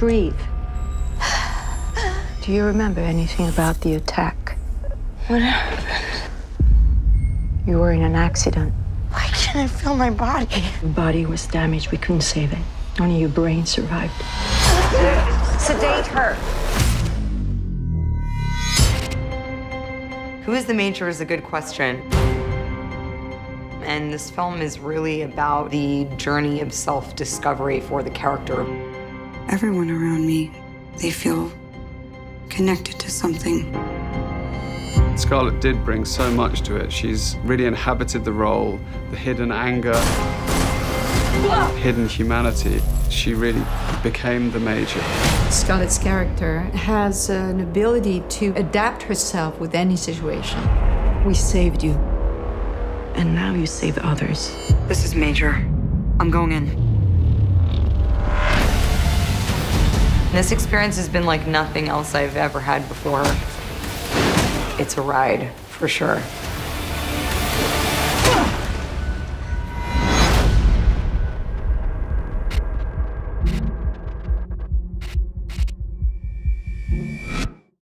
Breathe. Do you remember anything about the attack? What happened? You were in an accident. Why can't I feel my body? Your body was damaged. We couldn't save it. Only your brain survived. Sedate her. Who is the Major is a good question. And this film is really about the journey of self discovery for the character. Everyone around me, they feel connected to something. Scarlett did bring so much to it. She's really inhabited the role, the hidden anger, hidden humanity. She really became the Major. Scarlett's character has an ability to adapt herself with any situation. We saved you. And now you save others. This is Major. I'm going in. And this experience has been like nothing else I've ever had before. It's a ride, for sure.